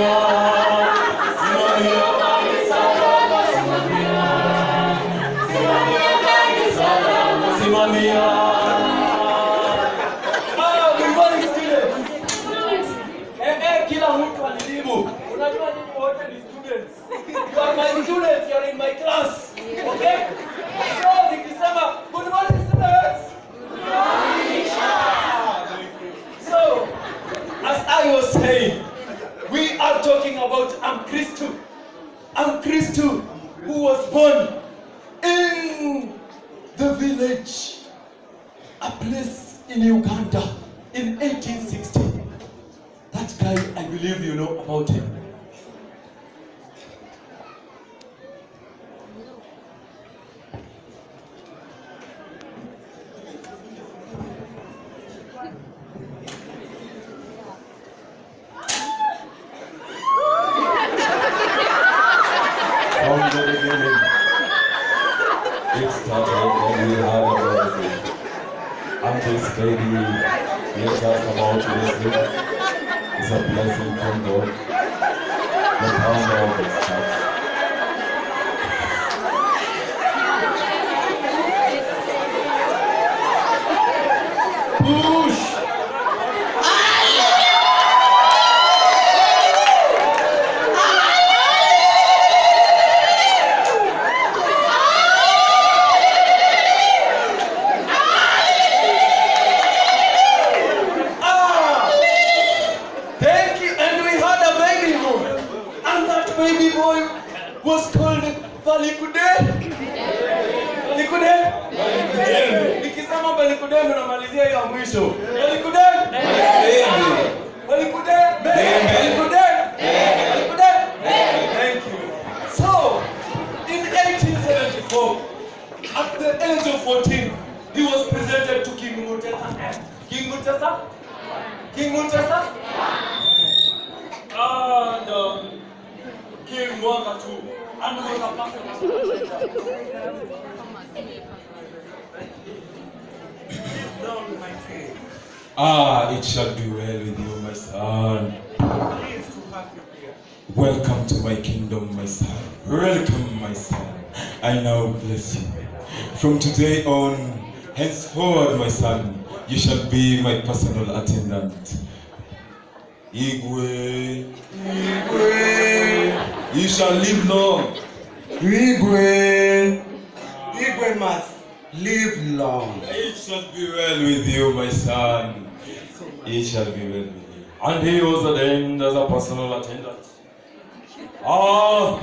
Ah, Amkristu who was born in the village, a place in Uganda in 1860. That guy, I believe you know about him. From the beginning, it started when we had a baby. This baby we are just about to receive is a blessing from God, the founder of this church. Push! Thank you. So, in 1874, at the age of 14, he was presented to King Mutesa. King Mutesa? King Mutesa? And King Mwangatu. And was a person. Ah, it shall be well with you, my son. Pleased to have here. Welcome to my kingdom, my son. Welcome, my son. I now bless you. From today on, henceforward, my son, you shall be my personal attendant. Igwe, Igwe, you shall live long. Igwe, Igwe must live long. it shall be well with you, my son. It shall be with you. And he was ordained as a personal attendant. Ah,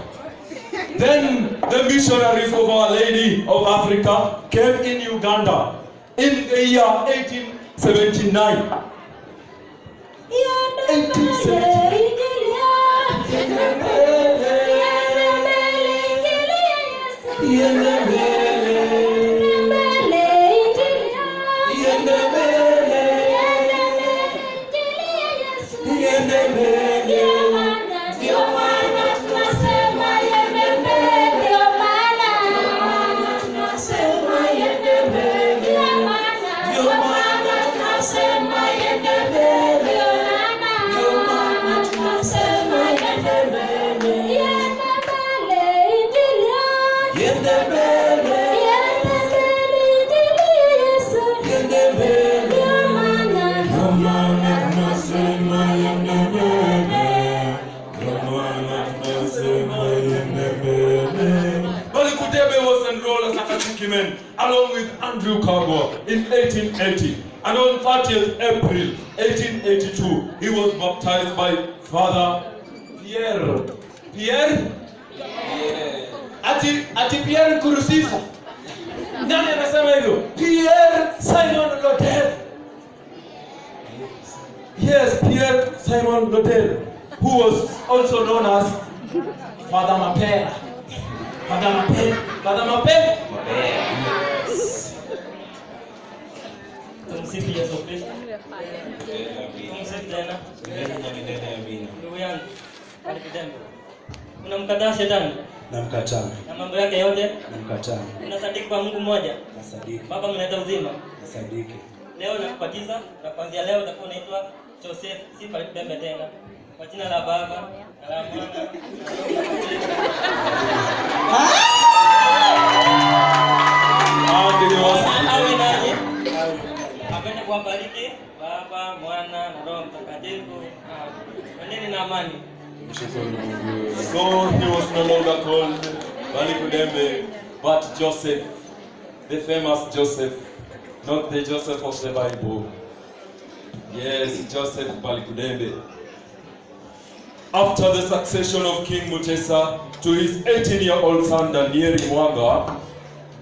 then the missionaries of Our Lady of Africa came in Uganda in the year 1879. 1980 along with Andrew Cargo in 1880. And on 30th April 1882, he was baptized by Father Pierre. Pierre? ati ati Pierre Nkurunziza. Nani anasema hivyo? Pierre Simon Lodel. Yes, Pierre Simon Lodel, who was also known as Father Mapera. Father Mapera. Father Mapera. Tumsifu Yesu Kristo. Tumsifu tena. Ndugu yangu, karibu. Unamkataa shetani? namkataa na mambo yake yote namkataa unasadiki kwa mungu mmoja nasadiki baba mnaleta uzima nasadiki leo nakubatiza na kuanzia leo utakuwa unaitwa joseph si Bembe tena kwa jina la baba na la mwana. Awe nanyi apende kuwabariki baba mwana na roho mtakatifu. Endeni na amani? So he was no longer called Balikudembe, but Joseph, the famous Joseph, not the Joseph of the Bible. Yes, Joseph Balikudembe. After the succession of King Mutesa to his 18-year-old son Daniel Mwanga,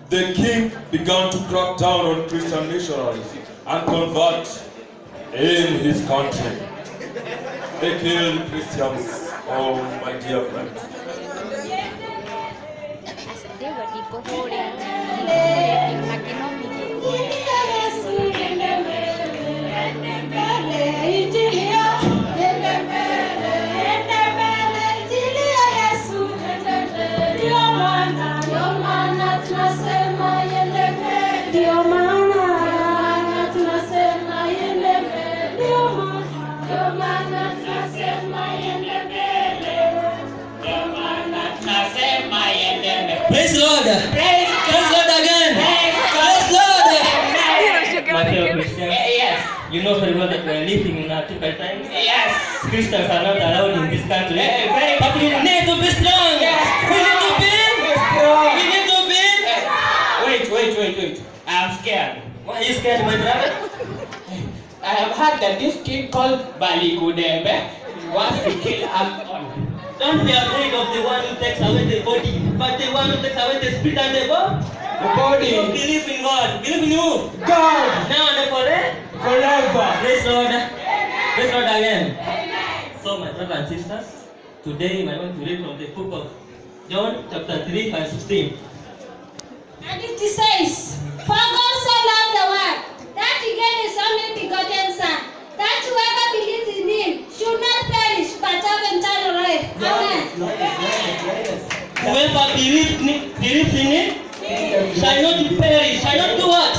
the king began to crack down on Christian missionaries and convert in his country. They killed Christians. Oh, my dear friends. Praise Lord. Praise Lord again. Praise Lord. My fellow Christians. You know very well that we are living in a typical times. Yes. Christians are not allowed in this country. But we need to be strong. We need to be. We need to be. Wait, wait, wait, wait. I'm scared. Why are you scared, my brother? I have heard that this king called Balikuddembe wants to kill us all. Don't be afraid of the one who takes away the body, but the one who takes away the spirit and the body. The body, You believe in God. Believe in who? God, Now and forever. forever. Praise Lord. Praise Lord again. So, my brothers and sisters, today I want to read from the book of John, chapter 3, verse 16. And it says, For God so loved the world that he gave his only begotten Son, that whoever believes in him should not perish but have eternal life. Amen. Whoever believes in, believes in it shall not perish, shall not do what?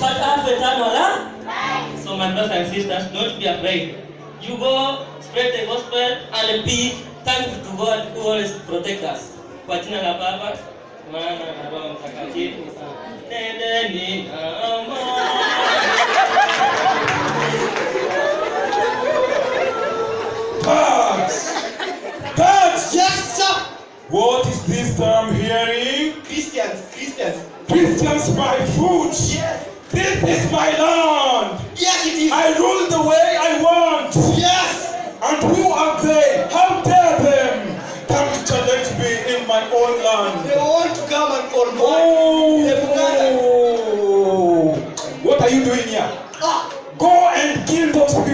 But have eternal life. So, my brothers and sisters, don't be afraid. You go spread the gospel and be thankful to God who always protect us. Kwa jina la Baba, Mwana na Roho Mtakatifu. Nendeni na amani. Guards! Guards! Yes, sir! What is this that I'm hearing? Christians, Christians. Christians buy food. Yes. This is my land.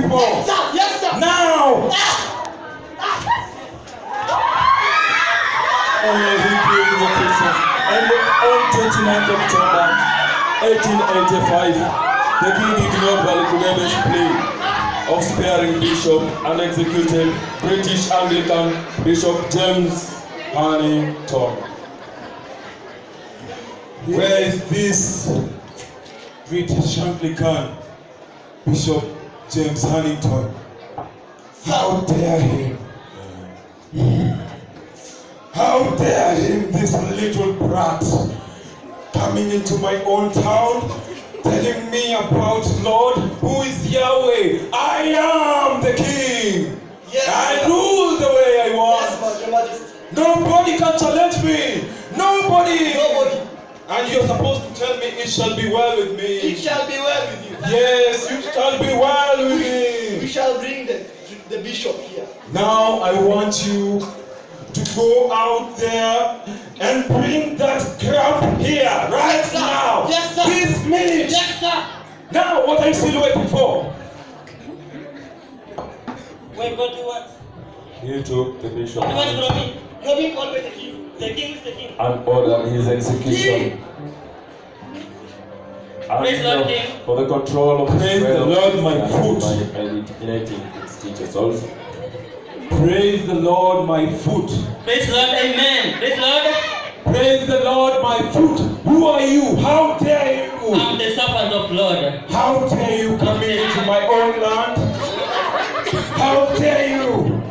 People. sir, yes, sir. Now! Ah. Ah. He killed the Christians. And on 29th October 1885, the king ignored Balikuddembe's plea of sparing bishop and executed British Anglican Bishop James Hannington. Where is this British Anglican Bishop James Hannington? How dare him? How dare him, this little brat, coming into my own town, telling me about Lord, who is Yahweh. I am the king. Yes, I rule the way I Yes, want. Majesty. Nobody can challenge me. Nobody. Nobody. And you're supposed to tell me it shall be well with me. It shall be well with you. Yes, it shall be well with We me. shall bring the, the bishop here. Now I want you to go out there and bring that crap here right Yes, sir. now. Yes, sir. This minute. Yes, sir. Now, what are you still waiting for? Wait, what do you want? He took the bishop What do you want from me? You're being called by the king. The king is the king. and ordered his execution. And Praise Lord, King. for the control of Praise spread the of Lord, my foot. by eliminating its teachers also. Praise the Lord, my foot. Praise the Lord, amen. Praise the Lord. Praise the Lord, my foot. Who are you? How dare you? I'm the servant of Lord. How dare you come into my own land? How dare you?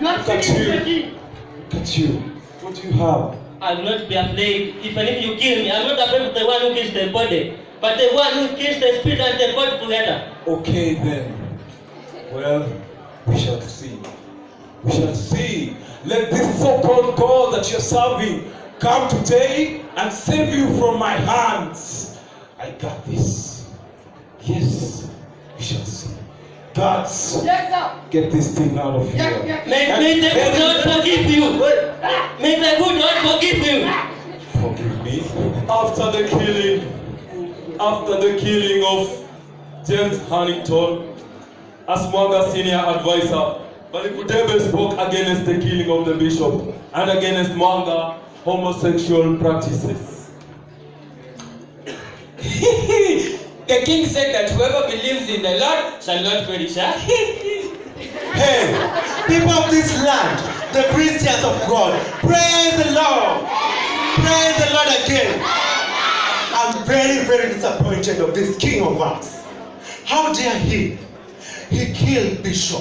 Look at you. Look at you. What do you have? I'll not be afraid. Even if you kill me, I'm not afraid of the one who kills the body, but the one who kills the spirit and the body together. Okay then. Well, we shall see. We shall see. Let this so-called God that you're serving come today and save you from my hands. I got this. Yes, we shall see. Gods, get this thing out of here. May, may the good Lord forgive you. May the good Lord forgive you. Forgive me. After the killing, after the killing of James Hannington, as Mwanga senior advisor, Balikuddembe spoke against the killing of the bishop and against Mwanga homosexual practices. the king said that whoever believes in the Lord shall not perish. Huh? Hey, people of this land, the Christians of God, praise the Lord. Praise the Lord again. I'm very, very disappointed of this king of us. How dare he? He killed Bishop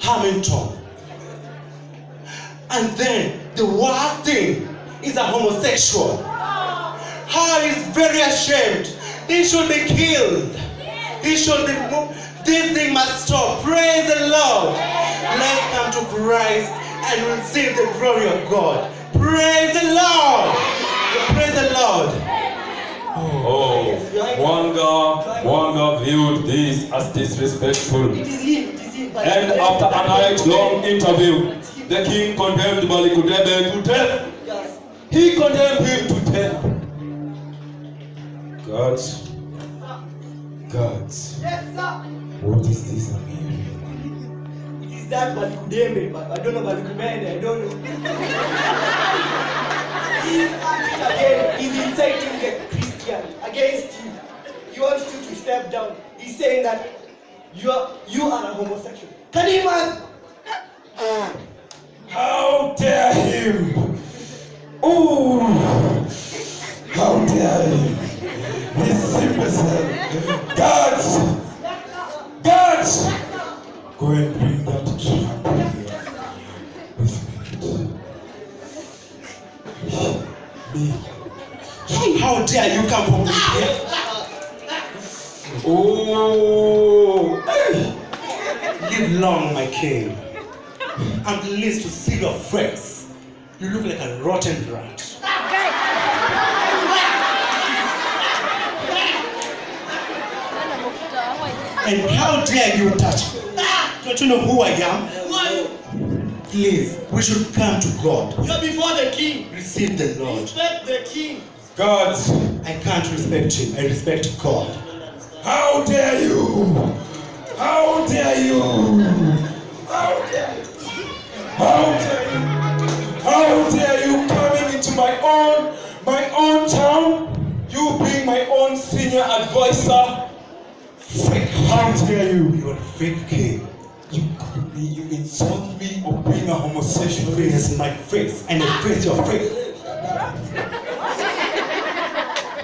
Hannington. And then the worst thing is a homosexual. How he's very ashamed. He should be killed. He should be moved. This thing must stop. Praise the Lord. Let's come to Christ and receive the glory of God. Praise the Lord. Praise the Lord. Oh, Mwanga, Mwanga viewed this as disrespectful. And after a night-long interview, the king condemned Balikuddembe to death. He condemned him to death. Gods, gods, what is this I'm hearing? Is that Balikuddembe? But I don't know Balikubende. I don't know. He- Again, he's inciting the against you. He wants you to step down. He's saying that you are you are a homosexual. Can you imagine? How dare him! Oh, how dare him! King. I'm pleased to see your face. You look like a rotten rat. And how dare you touch me? Don't you know who I am? Please, we should come to God. You're before the king. Receive the Lord. Respect the king. God. I can't respect him. I respect God. How dare you! How dare you! How dare you! How dare you! How dare you coming into my own my own town? You being my own senior advisor? Fake! How dare you! You are a fake king. You you insult me of being a homosexual. Face my face and face your face.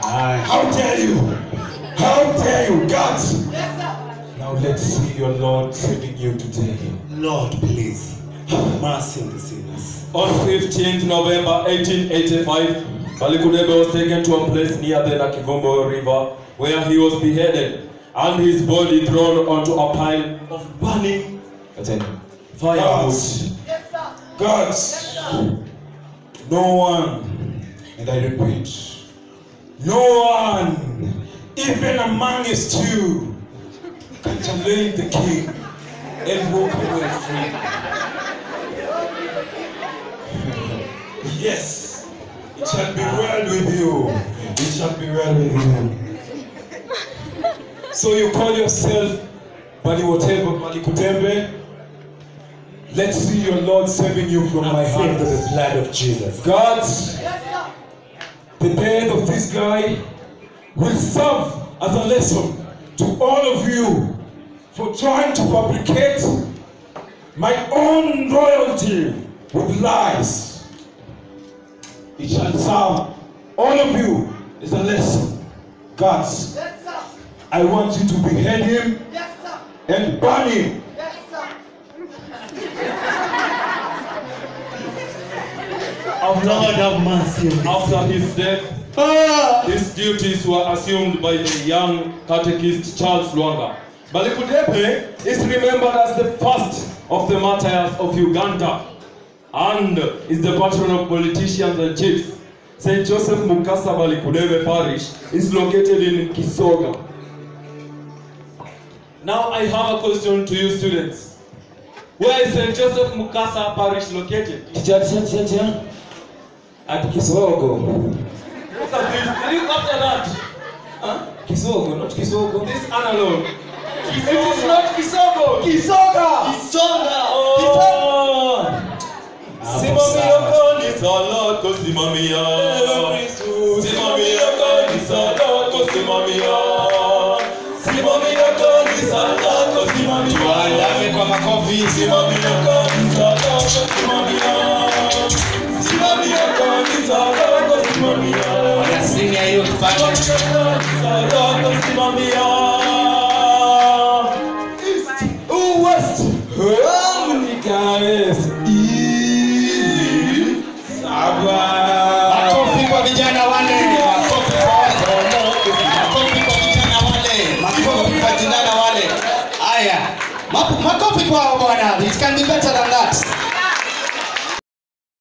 How dare you! How dare you, guards! Now let's see your Lord saving you today. Lord, please have mercy on the sinners. On 15th November 1885, Balikuddembe was taken to a place near the Nakivubo River where he was beheaded and his body thrown onto a pile of burning firewood. Gods, no one, and I repeat, no one, even among amongst you, can challenge the king and walk away free. Yes, it shall be well with you. It shall be well with you. So you call yourself Bali whatever, Bali Kutembe. Let's see your Lord saving you from my hand. the blood of Jesus. God, the death of this guy will serve as a lesson to all of you for trying to fabricate my own royalty with lies. It shall serve all of you is a lesson. Guards, I want you to behead him and burn him. Lord have mercy. After his death, Ah, his duties were assumed by the young catechist Charles Lwanga. Balikudepe is remembered as the first of the martyrs of Uganda and is the patron of politicians and chiefs. St. Joseph Mukasa Balikudepe Parish is located in Kisoga. Now I have a question to you students. Where is St. Joseph Mukasa Parish located? Teacher, teacher, teacher. At Kisogo. Look at this. Can you capture that? Huh? Kisogo, not Kisogo. This analog. It is not Kisogo. Kisoga. Kisoga. Oh. Simamia kanisa lako simamia. Simamia kanisa lako simamia. Simamia kanisa lako simamia. tuandame kwa makofi. Simamia kanisa lako simamia. Simamia Makofi kwa vijana wale.